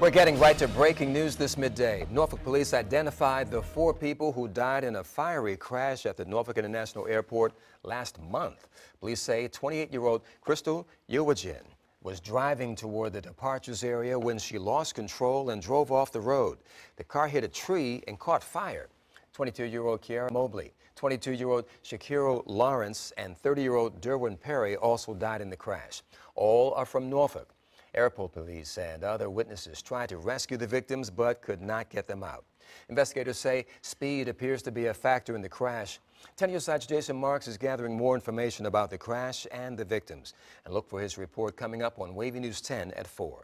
We're getting right to breaking news this midday. Norfolk police identified the four people who died in a fiery crash at the Norfolk International Airport last month. Police say 28-year-old Crystal Yewajin was driving toward the departures area when she lost control and drove off the road. The car hit a tree and caught fire. 22-year-old Kiara Mobley, 22-year-old Shakiro Lawrence, and 30-year-old Derwin Perry also died in the crash. All are from Norfolk. Airport police and other witnesses tried to rescue the victims but could not get them out. Investigators say speed appears to be a factor in the crash. 10 News Side's Jason Marks is gathering more information about the crash and the victims. And look for his report coming up on Wavy News 10 at 4.